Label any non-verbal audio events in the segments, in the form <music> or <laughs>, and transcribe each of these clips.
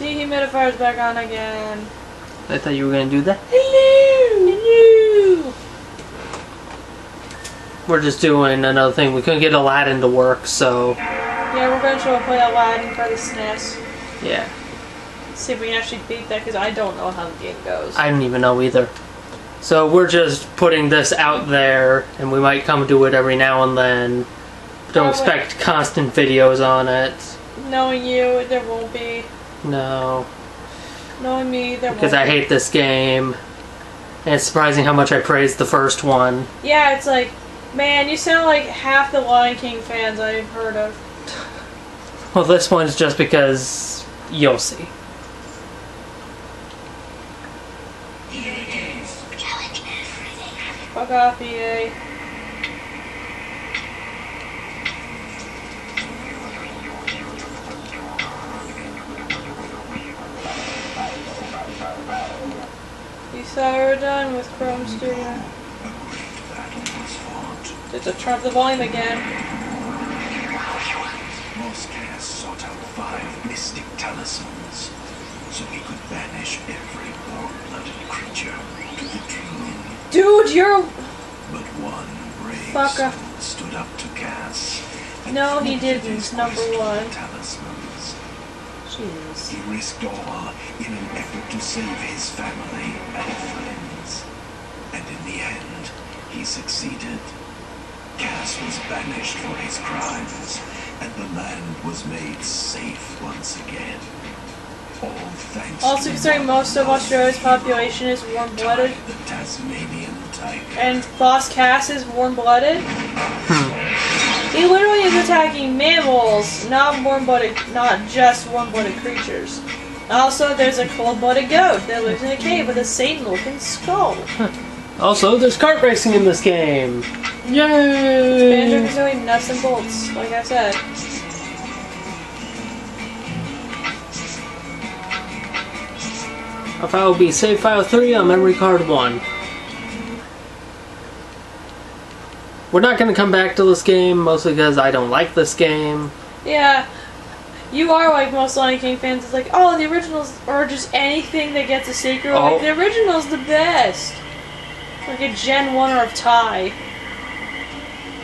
Dehumidifier's back on again. I thought you were gonna do that. Hello! Hello! We're just doing another thing. We couldn't get Aladdin to work, so Yeah, we're going to play Aladdin for the SNES. yeah. See if we can actually beat that because I don't know how the game goes. I don't even know either. So we're just putting this out there, and we might come to it every now and then. Don't Probably. expect constant videos on it. Knowing you, there won't be. No, Knowing me, there because I hate this game. And it's surprising how much I praised the first one. Yeah, it's like, man, you sound like half the Lion King fans I've heard of. <laughs> Well, this one's just because you'll see. Fuck off, EA. You thought we were done with Krome Studio. Did to turn up the volume again. Boss Cass sought out five mystic talismans, so he could banish every warm-blooded creature to the dreaming. Dude, you're. But one brave Fucker. soul stood up to Cass. No, he didn't, number one. Talismans. Jeez. He risked all in an effort to save his family and friends. And in the end, he succeeded. Cass was banished for his crimes, and the land was made safe once again. All thanks Also, to considering most of Australia's population is warm blooded, The Tasmanian tiger. and Boss Cass is warm blooded, hmm. he literally is attacking mammals, not warm blooded, not just warm blooded creatures. Also, there's a cold blooded goat that lives in a cave with a Satan looking skull. Also, there's kart racing in this game. Yay! Banjo Yay! is doing nuts and bolts, like I said. Our file will be save file 3 on memory card 1. We're not going to come back to this game, mostly because I don't like this game. Yeah, you are like most Lion King fans. It's like, oh, the originals, or just anything that gets a sequel. Oh. Like, the original's the best. Like a Gen 1 or a tie.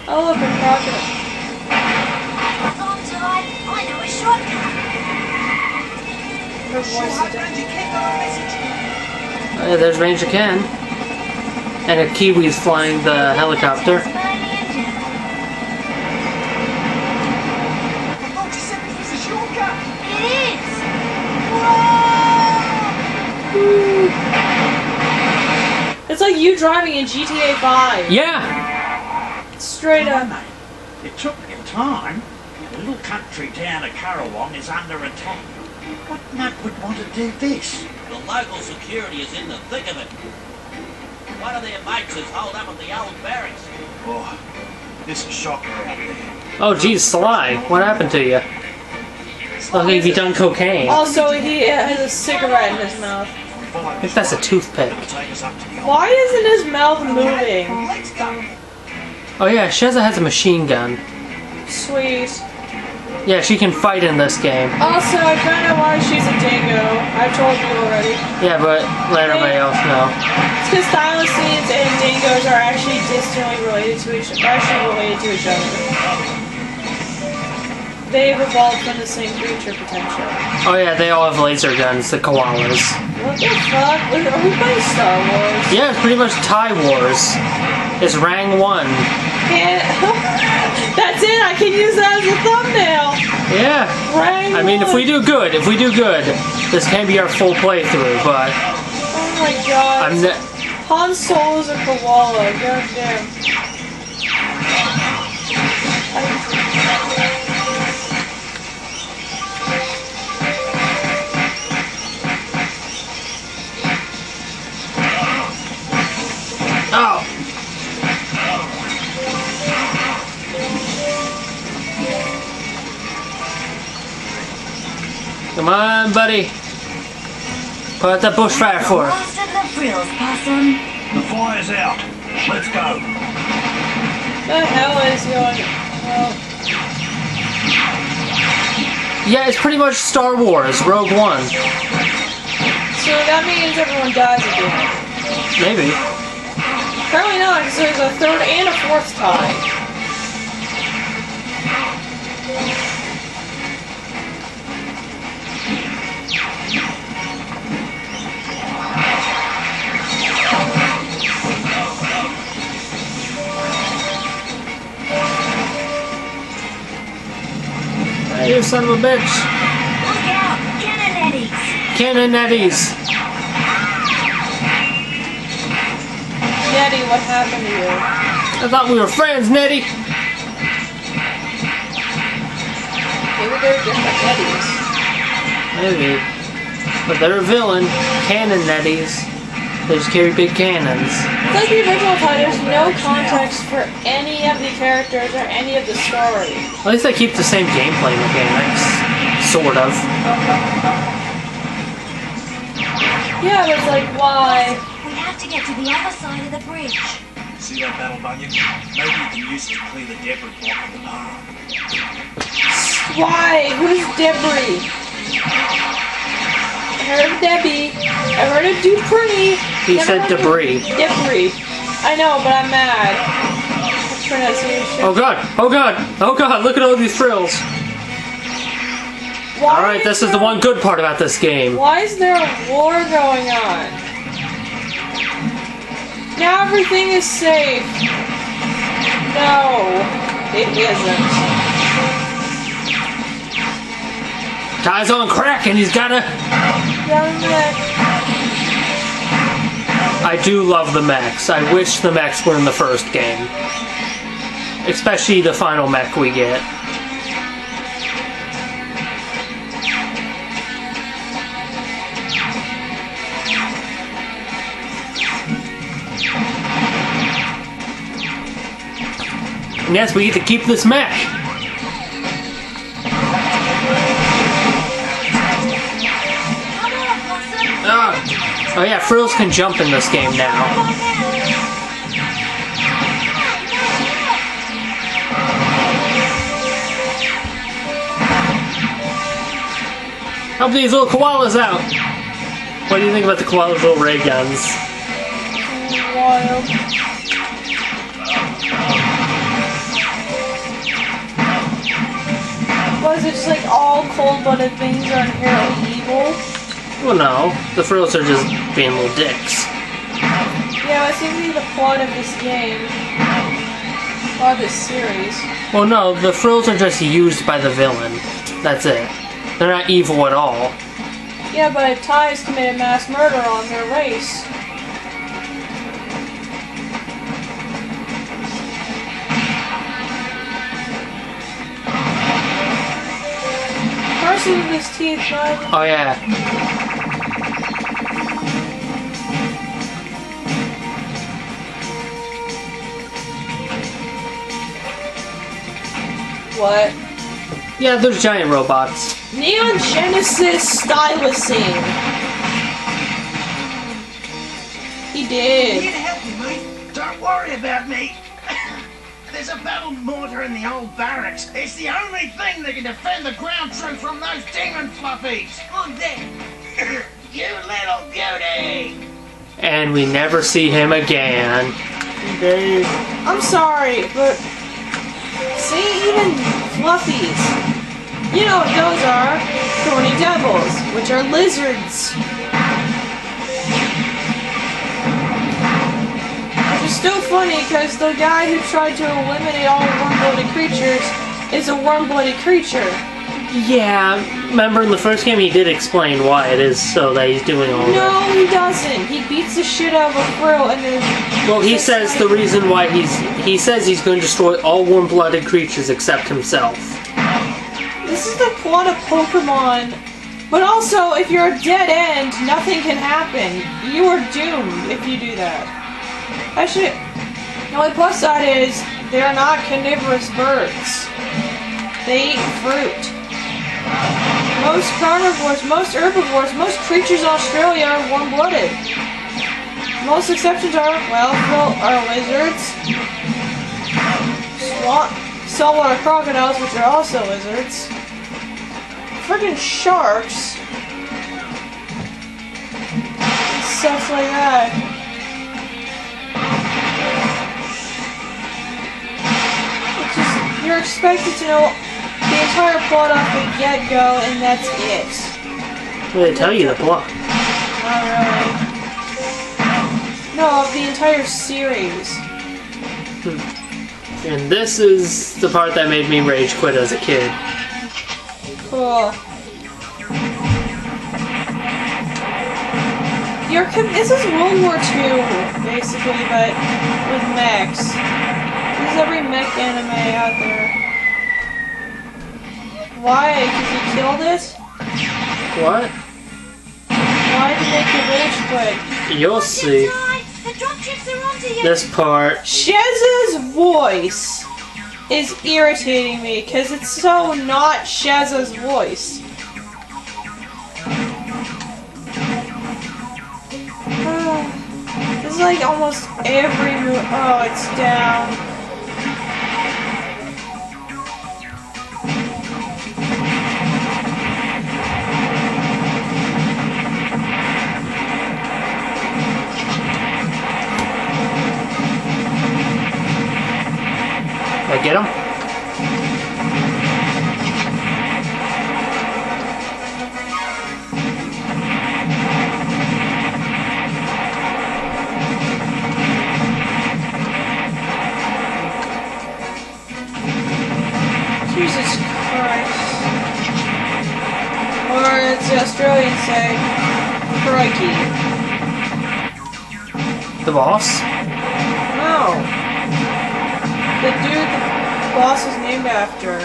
Oh, look, a crocodile. Come I know a shortcut. Her voice is different. Oh, yeah, there's Ranger Ken. And a Kiwi's flying the helicopter. It's like you driving in GTA 5. Yeah! Straight up. mate. It took me time. The little country town of Karawong is under attack. What nut would want to do this? The local security is in the thick of it. One of their mates is holed up at the old barracks. Oh, this is shocker out there. Oh, geez, Sly, what happened to you? Look oh, like you done cocaine. Also, he has a cigarette in his mouth. Think that's a toothpick. Take us up to the Why isn't his mouth moving? Oh, yeah, Shazza has a machine gun. Sweet. Yeah, she can fight in this game. Also, I out why she's a dingo. I've told you already. Yeah, but let everybody else know. It's because thylacines and dingoes are actually distantly related to each actually related to each other. They've evolved from the same creature potential. Oh, yeah, they all have laser guns, the koalas. What the fuck? Are we playing Star Wars? Yeah, it's pretty much Tie Wars. It's Rang 1. Can't. <laughs> That's it. I can use that as a thumbnail. Yeah. Rang I mean, if we do good, if we do good, this can be our full playthrough, but Oh my god. I'm ne- Han Solo's a koala. God Come on, buddy. Put out that bushfire for us. Lost in the frills, possum. The fire's out. Let's go. The hell is going? Well, Yeah, it's pretty much Star Wars, Rogue One. So that means everyone dies again. Maybe. Apparently not, because there's a third and a fourth Ty. Hey, you son of a bitch. Look out! Cannon eddies! Cannon Eddies. Nettie, what happened to you? I thought we were friends, Nettie. Maybe they're different Netties. Maybe. But they're a villain. Cannon Netties. They just carry big cannons. It's like the original Ty, there's no context for any of the characters or any of the story. At least they keep the same gameplay mechanics. Sort of. Yeah, but it's like, why? We have to get to the other side of the bridge. See that battle bunyip? Maybe you can use it to clear the debris block on the bar. Why? Who's Debris? I heard of Debbie. I heard of Dupree. He Never said debris. Debris. I know, but I'm mad. Pronunciation. Oh god! Oh god! Oh god! Look at all these frills! Why Alright, this is the one good part about this game. Why is there a war going on? Now everything is safe. No, it isn't. Ty's on crack and he's gotta. Young Nick. I do love the mechs. I wish the mechs were in the first game. Especially the final mech we get. And yes, we get to keep this mech. Oh yeah, frills can jump in this game now. Come on now! Help these little koalas out! What do you think about the koalas' little ray guns? Wild. Was it just like all cold-blooded things are inherently evil? Well, no. The frills are just being little dicks. Yeah, it seems to be the plot of this game. Or this series. Well, no, the frills are just used by the villain. That's it. They're not evil at all. Yeah, but Ty's committed mass murder on their race. Person with his teeth, Oh, yeah. What? Yeah, there's giant robots. Neon Genesis stylusing. He You did. need to help me, mate. Don't worry about me. <coughs> There's a battle mortar in the old barracks. It's the only thing that can defend the ground troops from those demon fluffies. On deck. <coughs> you little beauty. And we never see him again. Dave. I'm sorry, but see, even fluffies. You know what those are? Thorny devils, which are lizards. Which is still funny because the guy who tried to eliminate all warm-blooded creatures is a warm-blooded creature. Yeah, remember in the first game he did explain why it is so that he's doing all that. No, he doesn't. He beats the shit out of a frill and then. Well, he says the reason why he's he says he's going to destroy all warm-blooded creatures except himself. This is the plot of Pokemon. But also, if you're a dead end, nothing can happen. You are doomed if you do that. Actually, the only plus side is they're not carnivorous birds. They eat fruit. Most carnivores, most herbivores, most creatures in Australia are warm-blooded. Most exceptions are, well, well are lizards, swamp, saltwater crocodiles, which are also lizards, freaking sharks. Stuff like that. You're expected to know the entire plot off the get-go, and that's it. They tell you the plot. Not really. No, of the entire series. Hmm. And this is the part that made me rage quit as a kid. Cool. You're this is World War II, basically, but with mechs. This is every mech anime out there. Why? Because you killed it? What? Why did they make you rage quit? You'll see. Die. The dropships are onto you. This part. Shez's voice is irritating me because it's so not Shez's voice. <sighs> This is like almost every move. Oh, it's down. Get him? Jesus Christ. Or as the Australians say, crikey. The boss? No. The dude boss is named after.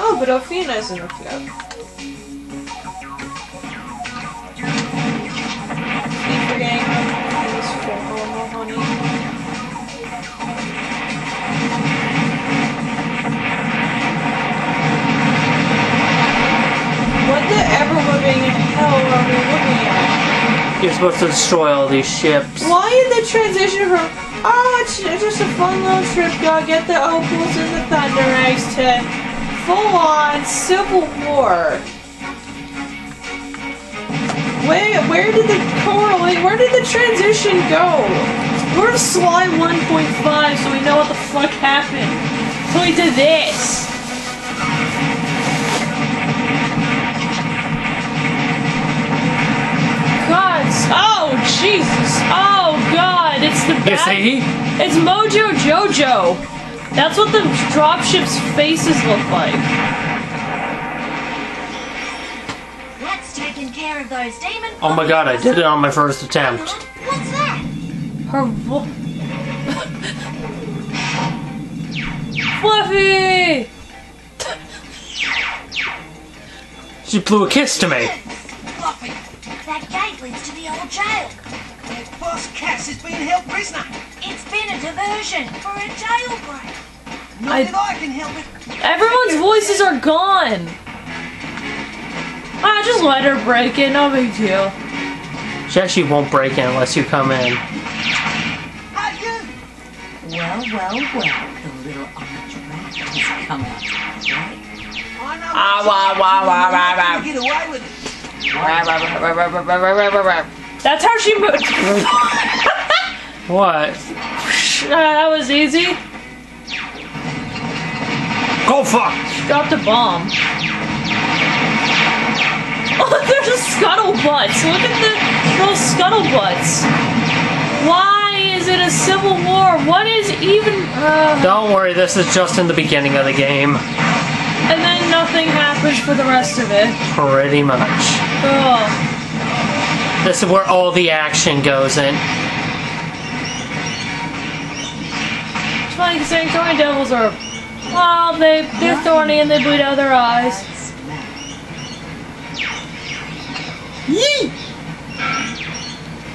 Oh, but Ophina's in the club. Keep forgetting this for normal honey. What the ever living hell are we looking at? You're supposed to destroy all these ships. Why did the transition from oh it's just a fun little trip, go get the opals and the thunder eggs to full on civil war? Wait, where did the correlate where did the transition go? We're Sly 1.5 so we know what the fuck happened. So we did this. God, oh Jesus, oh it's the You bad. see? It's Mojo Jojo. That's what the dropship's faces look like. That's taking care of those demon. Oh my god, I did it on my first attempt. What's that? Her vo- Fluffy! She blew a kiss to me. Fluffy, That gate leads to the old jail. Boss Cass is being held prisoner. It's been a diversion for a jailbreak. Not I- that I can help it. Everyone's voices are gone. Ah, just let her break it, no big deal. She actually won't break in unless you come in. Hey, you! Well, well, well, the little orange rat has come out, right? I know Ah, what's wah, up. wah, wah, You're wah, get away with it. That's how she moved. <laughs> What? that was easy. Go fuck! Dropped a bomb. <laughs> Oh, there's a scuttlebutts. Look at the little scuttlebutts. Why is it a civil war? What is even? Uh, Don't worry, this is just in the beginning of the game. and then nothing happens for the rest of it. Pretty much. Oh, This is where all the action goes in. it's funny because Sanctuary Devils are, well, they they're thorny and they bleed out their eyes. Yee!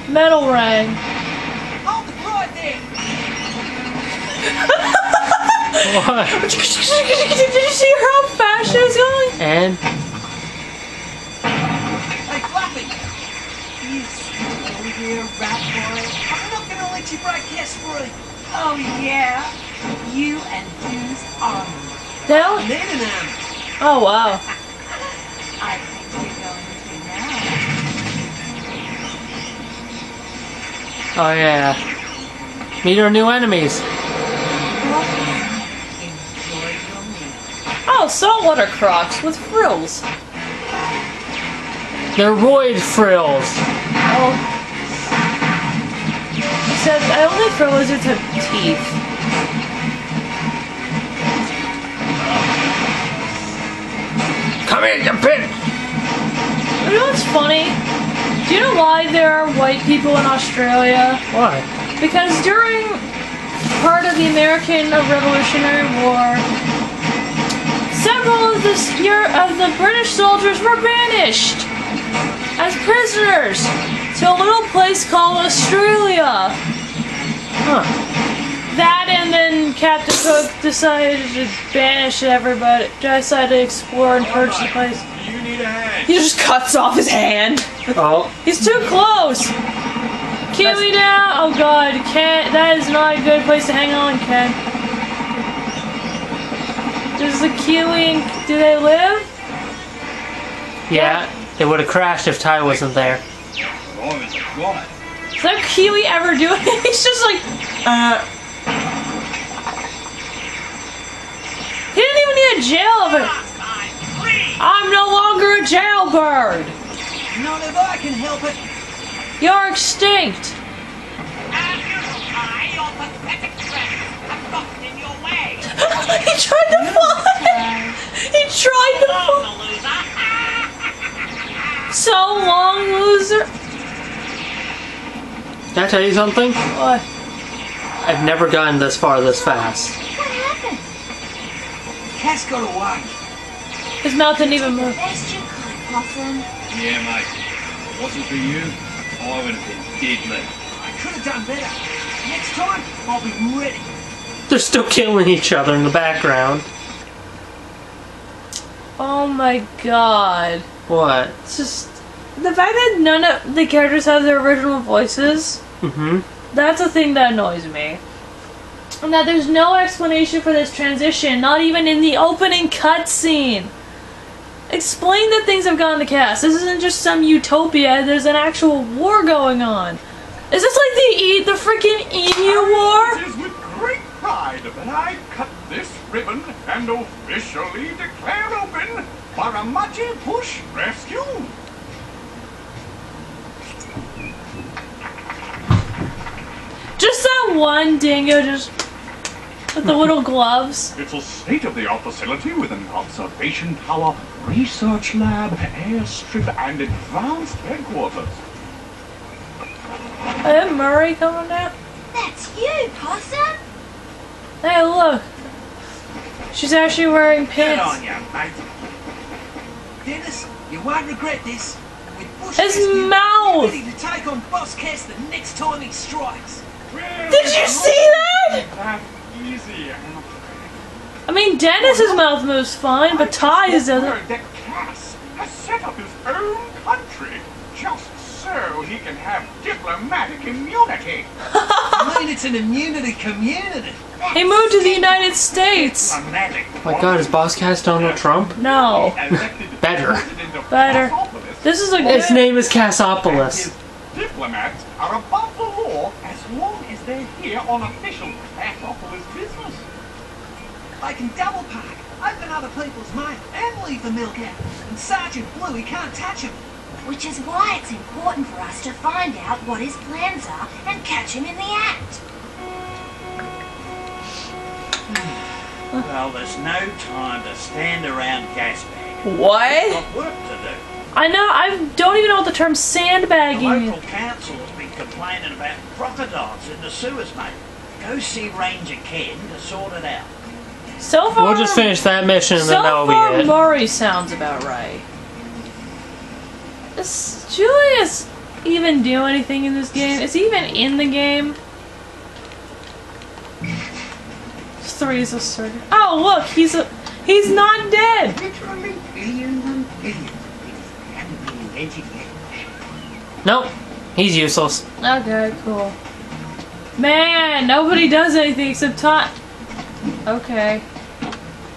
Metal ring. Hold it right there. <laughs> What? <laughs> Did you see how fast she was going? And here, rat boy. I'm not gonna let you break Cass free. Oh, yeah? You and whose army? Now? Need an army. Oh wow. <laughs> I think we're going now. Oh yeah. Meet our new enemies. Enjoy your meal. Oh, saltwater crocs with frills. They're roid frills. Oh. Except I think frill lizards have teeth. Come in, you bitch! You know what's funny? Do you know why there are white people in Australia? Why? Because during part of the American Revolutionary War, several of the of the British soldiers were banished as prisoners to a little place called Australia. Huh. That and then Captain Cook decided to banish everybody, decided to explore and purge the place. You need a hand. He just cuts off his hand. Oh, He's too close. Kiwi now? Oh god, Ken. That is not a good place to hang on, Ken. Does the Kiwi and do they live? yeah. It would have crashed if Ty wasn't there. Oh, it's a Does that Kiwi ever do it? <laughs> He's just like, uh. He didn't even need a jail of it. I'm no longer a jailbird. Not if I can help it. You're extinct. As usual, Ty, your pathetic friends have gotten in your way. <laughs> he tried to fly. He tried to fly. Long, the loser. <laughs> So long, loser. Can I tell you something? What? I've never gotten this far this fast. What happened? Cass got away. His mouth didn't even move. Best you could, Possum. Yeah, mate. If it wasn't for you, I would have been dead meat. I could have done better. Next time, I'll be ready. They're still killing each other in the background. Oh my god. What? It's just the fact that none of the characters have their original voices. Mm-hmm. That's a thing that annoys me. And that there's no explanation for this transition, not even in the opening cutscene. Explain that things have gone to cast. This isn't just some utopia. There's an actual war going on. Is this like the e the freaking emu war? It is with great pride that I cut this ribbon and officially declare open Paramachi Bush Rescue. Just that one dingo just with the little <laughs> gloves. It's a state-of-the-art facility with an observation tower, research lab, airstrip, and advanced headquarters. Hey, Murray coming down. That's you, Possum. Hey, look. She's actually wearing Get pants. on, you mate. Dennis, you won't regret this. With Bush His Rescue, mouth! we're ready to take on Boss Cass the next time he strikes. Did you see that? That easy. I mean, Dennis's mouth moves fine, but Ty's doesn't. Word that Cass has set up his own country just so he can have diplomatic immunity. <laughs> I mean, it's an immunity community. He moved to the United States. Oh my god, is Boss Cass Donald Trump? No. <laughs> Better. Better. This is a His name is Cassopolis. Diplomats are above the law as long as they're here on official Cassopolis business. They can double park, open other people's mail, and leave the milk out. And Sergeant Bluey can't touch him. Which is why it's important for us to find out what his plans are and catch him in the act. Well, there's no time to stand around gasbag. What? Got work to do. I know. I don't even know what the term sandbagging is. council has been complaining about crocodiles in the sewers, mate. Go see Ranger Ken to sort it out. So far, We'll just finish that mission and So then that'll far, be it. Murray sounds about right. Does Julius even do anything in this game? Is he even in the game? Three is a certain. Oh, look, he's a. He's not dead. Literally billions and billions of things haven't been invented yet. Nope. He's useless. Okay, cool. Man, nobody does anything except talk. Okay.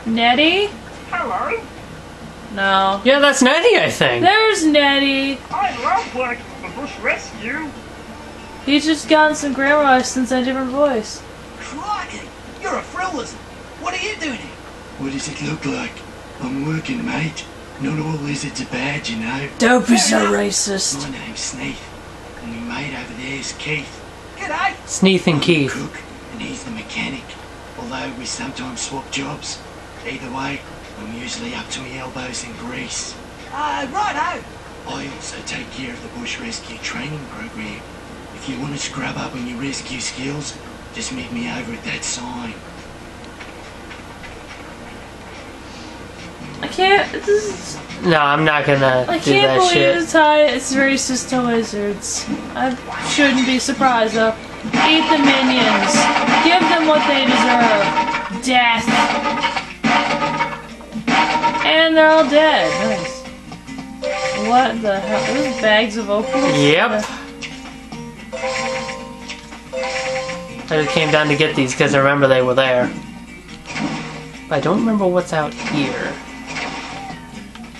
Nettie? Hello. No. Yeah, that's Nettie, I think. There's Nettie. I love working for Bush Rescue. He's just gotten some grammar lessons and a different voice. Crikey! You're a frillism. What are you doing here? What does it look like? I'm working, mate. Not all lizards are bad, you know. Don't be so racist. My name's Sneath, and my mate over there's Keith. G'day. Sneath and Keith. Cook, and he's the mechanic. Although we sometimes swap jobs. Either way, I'm usually up to my elbows in grease. Uh, righto. I also take care of the bush rescue training program. If you want to scrub up on your rescue skills, just meet me over at that sign. I can't. This is, No, I'm not gonna I do can't that believe shit. it's high. it's racist to lizards. I shouldn't be surprised though. Eat the minions. Give them what they deserve. Death. And they're all dead. Nice. What the hell? Those bags of opals? Yep. I just came down to get these because I remember they were there. But I don't remember what's out here.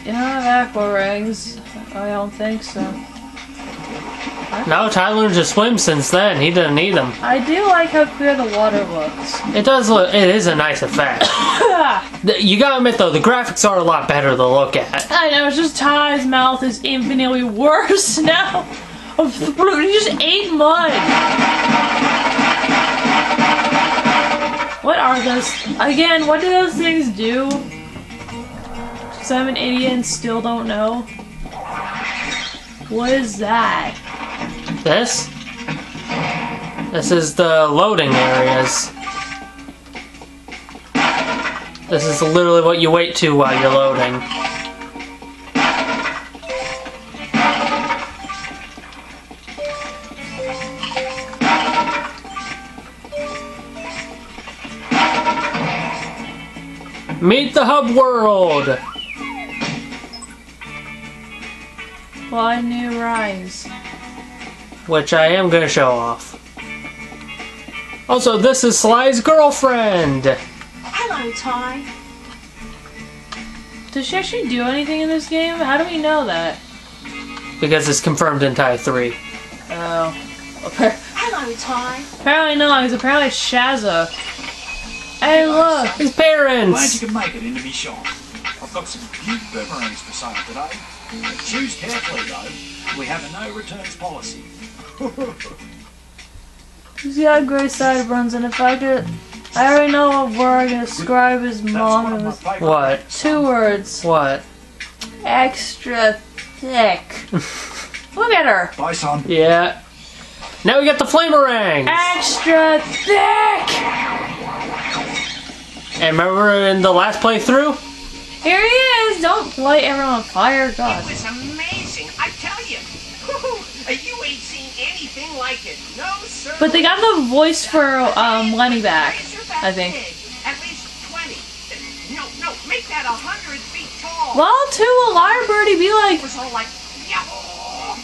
You don't have aqua rings. I don't think so. No, Ty learned to swim since then. He doesn't need them. I do like how clear the water looks. It does look. It is a nice effect. <coughs> You gotta admit though, the graphics are a lot better to look at. I know, it's just Ty's mouth is infinitely worse <laughs> now. Of the blue, he just ate mud. What are those? Again, what do those things do? Because I'm an idiot and still don't know. What is that? This. This is the loading areas. This is literally what you wait to while you're loading. Meet the hub world! Why new rise? Which I am gonna show off. Also, this is Sly's girlfriend! Hello, Ty. Does she actually do anything in this game? How do we know that? Because it's confirmed in Ty 3. Oh. <laughs> Hello, Ty. Apparently not, because apparently it's Shazza. Hey, look! His Glad parents! you could make it into me shop. I've got some cute boomerangs for sale today. Uh, Choose carefully though. We have a no returns policy. He's got gray sideburns, and if I could. I already know what word I can describe his That's mom. one It of my was favourite What? two words. What? Extra thick. <laughs> Look at her! Bye, son. Yeah. Now we got the flamerangs! Extra thick! And remember in the last playthrough? Here he is! Don't light everyone on fire, God. It was amazing, I tell you. <laughs> you ain't seen anything like it. No, sir. But they got the voice for um, Lenny back, I think. At least 20. No, no, make that a 100 feet tall. Well, too, a liar birdie be like, It was all like, yeah.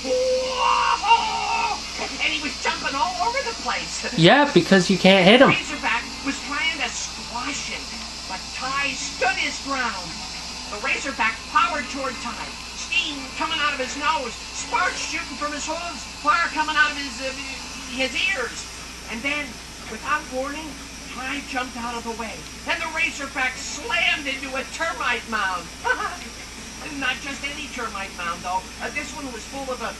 <laughs> And he was jumping all over the place. <laughs> Yeah, because you can't hit him. Razorback was trying to squash him, but Ty stood his ground. The Razorback powered toward Ty, steam coming out of his nose, sparks shooting from his hooves, fire coming out of his uh, his ears, and then, without warning, Ty jumped out of the way, and the Razorback slammed into a termite mound. <laughs> Not just any termite mound, though. Uh, this one was full of uh,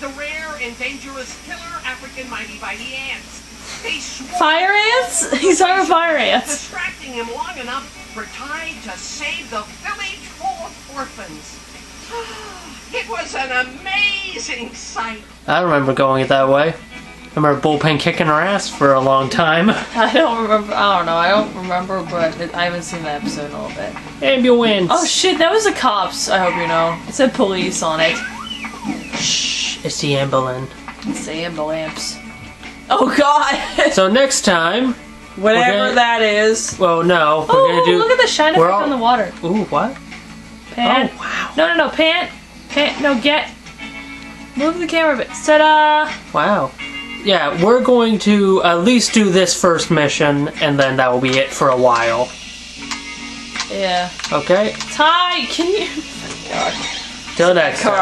the rare and dangerous killer African mighty mighty ants. They swarmed fire ants? <laughs> He's talking about fire ants. distracting him long enough for Ty to save the village full of orphans. <sighs> It was an amazing sight. I remember going it that way. I remember Bullpen kicking her ass for a long time. <laughs> I don't remember. I don't know. I don't remember, but it, I haven't seen that episode in a little bit. Ambulance! Oh shit, that was the cops. I hope you know. It said police on it. Shh, it's the ambulance. It's the ambulance. Oh god. So next time, Whatever gonna- that is. well, no, we're gonna do. look at the shine effect all- on the water. Ooh, what? Pant. Oh, wow. No, no, no. pant, pant. No, get. Move the camera a bit. Ta-da! Wow. Yeah, we're going to at least do this first mission, and then that will be it for a while. Yeah. Okay. Ty, can you? Oh God. Till next time.